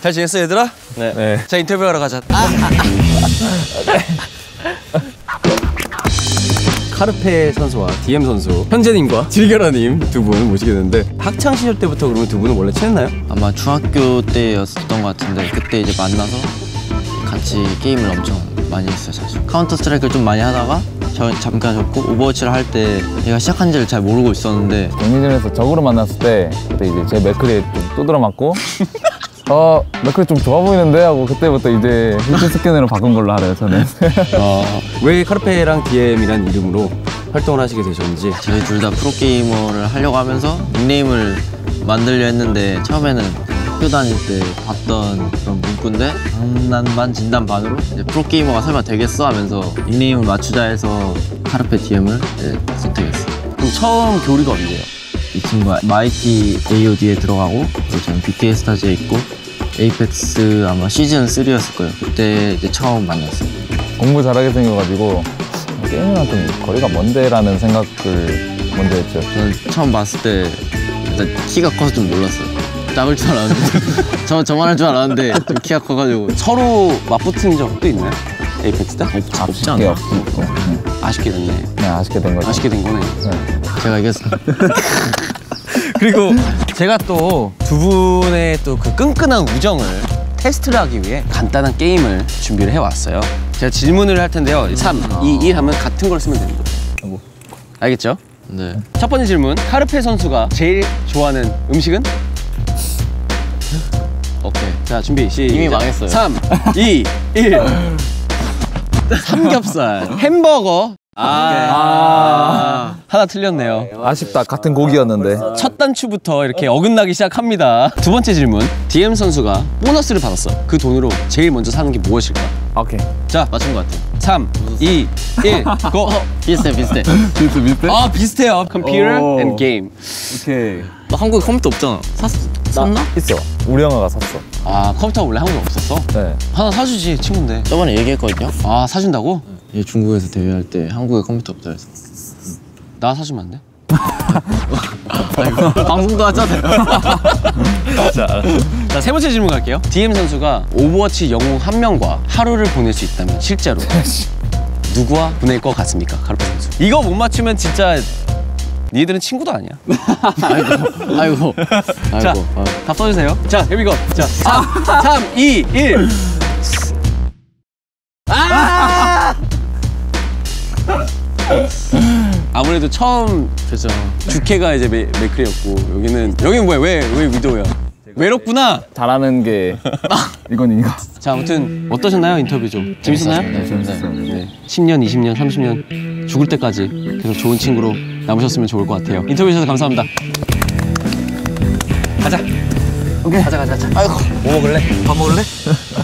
잘 지냈어 얘들아? 네. 네. 자 인터뷰하러 가자. 아, 카르페 선수와 디엠 선수 현재님과 즐겨라님 두 분 모시겠는데 학창 시절 때부터 그러면 두 분은 원래 친했나요? 아마 중학교 때였었던 것 같은데 그때 이제 만나서 같이 게임을 엄청 많이 했어요 사실. 카운터 스트라이크를 좀 많이 하다가 저 잠깐 접고 오버워치를 할때 얘가 시작한지를 잘 모르고 있었는데 경쟁전에서 적으로 만났을 때 그때 이제 제 맥크리에 좀 두드려 맞고 어 맥크리 좀 좋아 보이는데? 하고 그때부터 이제 hitscan으로 바꾼 걸로 알아요 저는. 어, 왜 카르페랑 디엠이란 이름으로 활동을 하시게 되셨는지. 저희 둘 다 프로게이머를 하려고 하면서 닉네임을 만들려 했는데 처음에는 학교 다닐 때 봤던 그런 문구인데 장난 반 진담 반으로 이제 프로게이머가 설마 되겠어? 하면서 닉네임을 맞추자 해서 카르페 디엠을 선택했어요. 그럼 처음 교류가 언제예요? 이 친구가 마이티 AOD에 들어가고 그리고 저는 비케이 스타즈에 있고 에이펙스 아마 시즌 3였을 거예요. 그때 이제 처음 만났어요. 공부 잘하게 생겨가지고 게임이랑 좀 거리가 먼데라는 생각을 먼저 했죠. 저는 처음 봤을 때 일단 키가 커서 좀 놀랐어요 작을 줄 알았는데 저 저만 할 줄 알았는데 좀 키가 커가지고 서로 맞붙은 적도 있나요? 에이펙스 때? 없지 그게 않나? 없고 네. 아쉽게 됐네. 네, 아쉽게 된 거죠 아쉽게 된 거네. 네. 제가 이겼어요 그리고 제가 또 두 분의 또 그 끈끈한 우정을 테스트를 하기 위해 간단한 게임을 준비를 해왔어요. 제가 질문을 할 텐데요. 3, 2, 1 하면 같은 걸 쓰면 됩니다. 아이고. 알겠죠? 네 첫 번째 질문. 카르페 선수가 제일 좋아하는 음식은? 오케이. 자, 준비. 시작. 이미 망했어요. 3, 2, 1. 삼겹살, 햄버거. 아, 하나 틀렸네요. 아쉽다 같은 곡이었는데 첫 단추부터 이렇게 어긋나기 시작합니다. 두 번째 질문. 디엠 선수가 보너스를 받았어. 그 돈으로 제일 먼저 사는 게 무엇일까? 오케이 자, 맞춘 것 같아요 3, 2, 1, go! 비슷해 비슷해 비슷 비슷해? 아, 비슷해요. 컴퓨터 오. and game. 오케이 너 한국에 컴퓨터 없잖아 샀, 샀나? 있어 우리 형아가 샀어 아, 컴퓨터 원래 한국에 없었어? 네 하나 사주지, 친구인데. 저번에 얘기했거든요 아, 사준다고? 얘 중국에서 대회할 때 한국에 컴퓨터 없다 해서 나 사주면 안 돼? 방송도 하잖아요 자, 세 번째 질문 갈게요. 디엠 선수가 오버워치 영웅 한 명과 하루를 보낼 수 있다면 실제로 누구와 보낼 것 같습니까? 카르페 선수. 이거 못 맞추면 진짜 니들은 친구도 아니야. 아이고 아이고 자, 아이고 아. 답 써주세요. 자, here we go. 자, 3, 3, 2, 1. 아! 아무래도 처음 그죠 주캐가 이제 메, 맥클이었고 여기는 여기는 뭐야? 왜왜 위도우야? 외롭구나. 잘하는 게 이건 이거 자, 아무튼 어떠셨나요? 인터뷰 좀 재밌었나요? 네, 재밌었어요 네. 10년, 20년, 30년 죽을 때까지 계속 좋은 친구로 남으셨으면 좋을 것 같아요. 인터뷰 주셔서 감사합니다. 가자. 오케이. 가자, 가자, 가자. 아이고. 뭐 먹을래? 밥 먹을래?